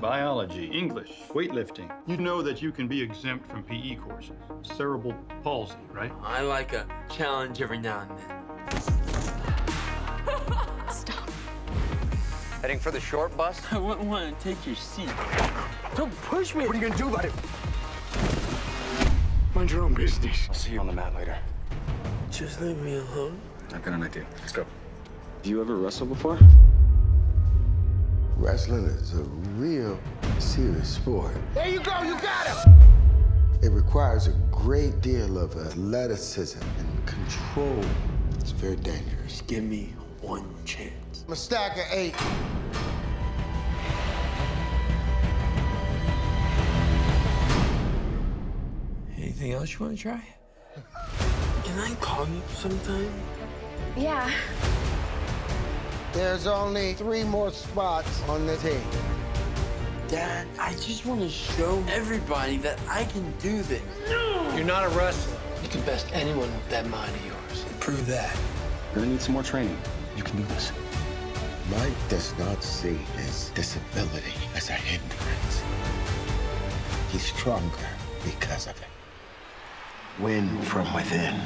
Biology, English, weightlifting. You know that you can be exempt from PE courses. Cerebral palsy, right? I like a challenge every now and then. Stop. Heading for the short bus? I wouldn't want to take your seat. Don't push me. What are you gonna do about it? Mind your own business. I'll see you on the mat later. Just leave me alone. I've got an idea. Let's go. Do you ever wrestle before? Wrestling is a real serious sport. There you go, you got him! It requires a great deal of athleticism and control. It's very dangerous. Give me one chance. I'm a stack of eight. Anything else you want to try? Can I call you sometime? Yeah. There's only three more spots on the team. Dad, I just want to show everybody that I can do this. You're not a wrestler. You can best anyone with that mind of yours. Prove that. You're gonna need some more training. You can do this. Mike does not see his disability as a hindrance. He's stronger because of it. Win from within.